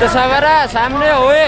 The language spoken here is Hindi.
तो सवेरा सामने हुए